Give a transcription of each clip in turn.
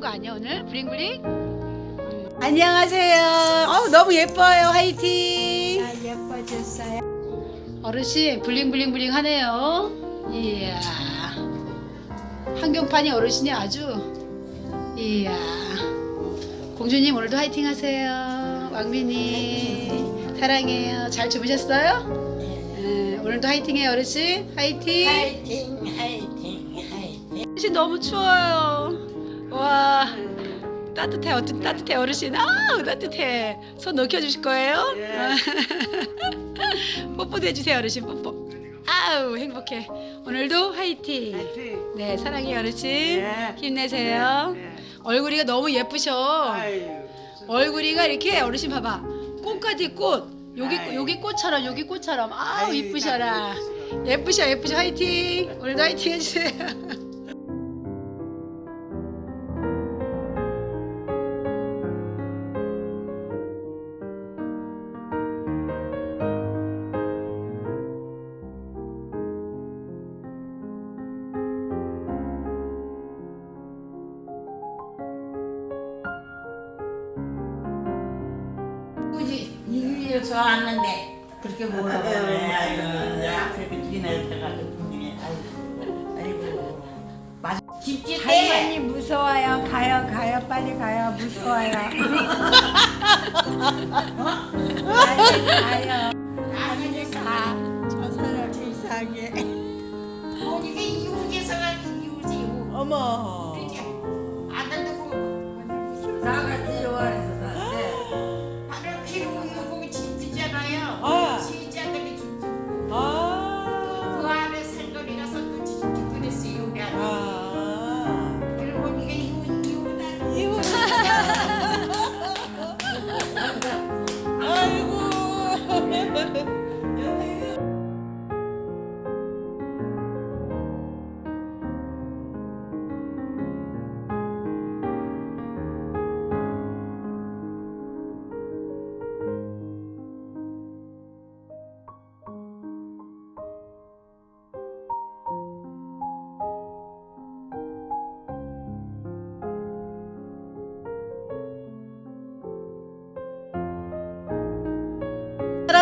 아거 아니야 오늘 블링블링? 음. 안녕하세요. 어 너무 예뻐요. 화이팅. 아, 예뻐졌어요. 어르신 블링블링블링 하네요. 이야. 한경판이 어르신이 아주 이야. 공주님 오늘도 화이팅 하세요. 왕민이 사랑해요. 잘 주무셨어요? 네, 오늘도 화이팅해요 어르신. 화이팅. 화이팅, 화이팅, 화이팅. 어르신 너무 추워요. 와 따뜻해 어떤 따뜻해 어르신. 아 따뜻해. 손 녹여 주실 거예요? 뽀뽀도 해주세요 어르신 뽀뽀. 아우 행복해. 오늘도 화이팅. 화이팅. 네 사랑해 어르신. 네. 힘내세요. 네. 얼굴이가 너무 예쁘셔. 아유, 얼굴이가 이렇게 어르신 봐봐. 꽃 같아 꽃. 여기 아유. 여기 꽃처럼 여기 꽃처럼 아우 이쁘셔라. 나 예쁘셔 예쁘셔 화이팅. 오늘도 화이팅 해주세요. 이기를 좋아하는데 그렇게 뭐라고 아유, 그래 아유, 아유 앞에 비기네 돼가지고 분명히 아이고 아이고 맛 집집 때 할머니 무서워요. 가요, 가요, 빨리 가요. 무서워요. 빨리 가요.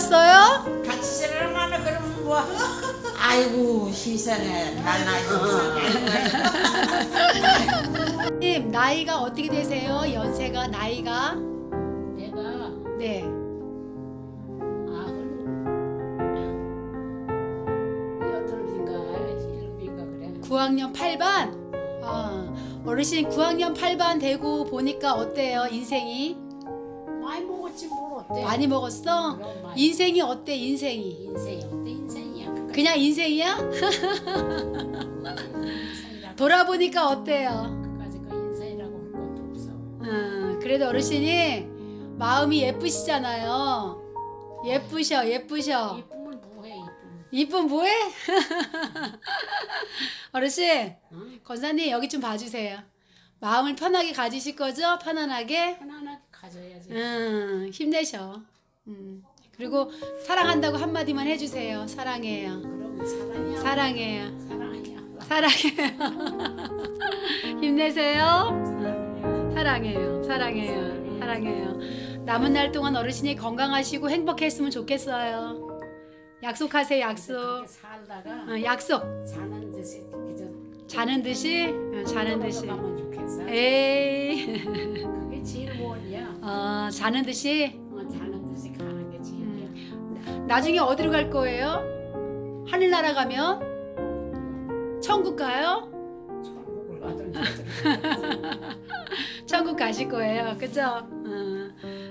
살았어요? 같이 살아가면 그러면 뭐 아이고 세상에 나나 님 나이가 어떻게 되세요? 연세가 나이가? 내가 네. 아흔 여덟인가 일곱인가 그래. 9학년 8반? 아, 어르신 9학년 8반 되고 보니까 어때요? 인생이? 많이 먹었지 뭘 어때? 많이 먹었어? 많이. 인생이 어때? 인생이? 인생이 어때 인생이야? 그냥 인생이야? 돌아보니까 어때요? 그까지 그 인생이라고 할 것도 없어. 음, 그래도 어르신이 마음이 예쁘시잖아요. 예쁘셔, 예쁘셔. 이쁨은 뭐해 이쁨. 이쁜 뭐해? 어르신, 응? 권사님 여기 좀 봐주세요. 마음을 편하게 가지실 거죠? 편안하게? 편안하게 가져야지. 음, 힘내셔. 음. 그리고 사랑한다고 한마디만 해주세요. 사랑해요. 그럼. 사랑해요. 사랑이야. 사랑해요. 힘내세요. 사랑해요. 사랑해요. 사랑해요. 남은 날 동안 어르신이 건강하시고 행복했으면 좋겠어요. 약속하세요. 약속. 살다가 어, 약속. 자는 듯이 자는 듯이. 어, 자는 듯이. 에이. 제일. 어, 자는 듯이. 어, 자는 듯이 가는 게 제일이야. 나중에 어디로 갈 거예요? 하늘나라 가면? 천국 가요? 천국을 가든지 천국 가실 거예요. 그죠? 어,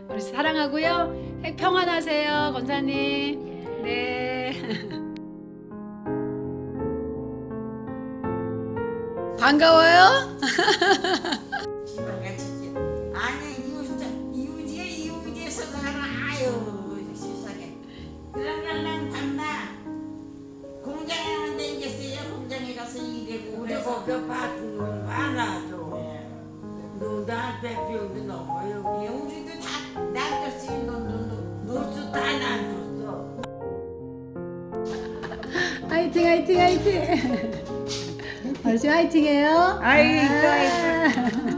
우리 사랑하고요. 행- 평안하세요, 권사님. 예. 네. 반가워요? 거기 밭은 건 많아도 너 나한테 비용도 넘어요. 예, 우리도 다 놔뒀어요 너너너 너도 다 놔줬어. 화이팅, 화이팅, 화이팅. 열심히 화이팅해요. 아이, 아.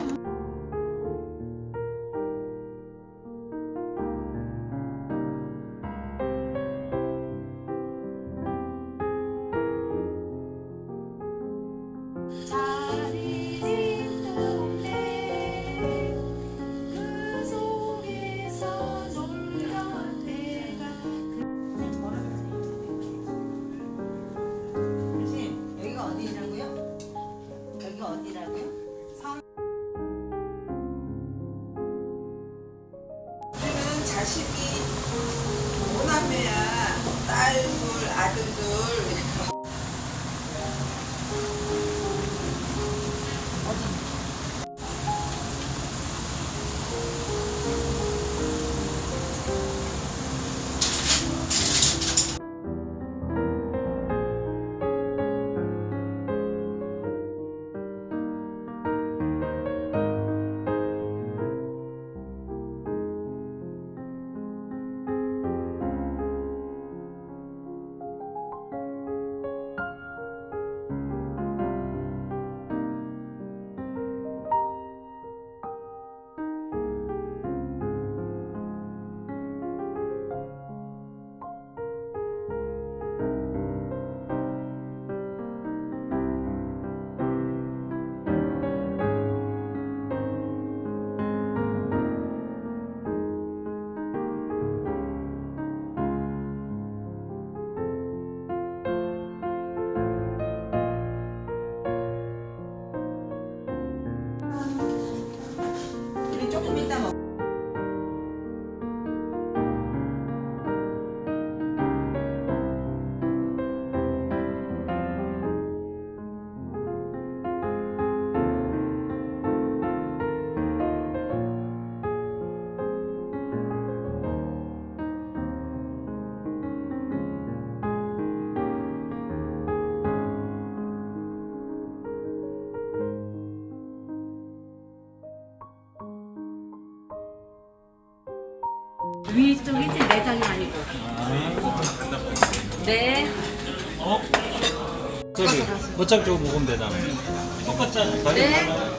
자식이 오남매야 딸 둘 아들 둘 위쪽이지 내장이 아니고. 네. 저기 멋짝 저거 먹으면 되잖아. 똑같잖아. 네.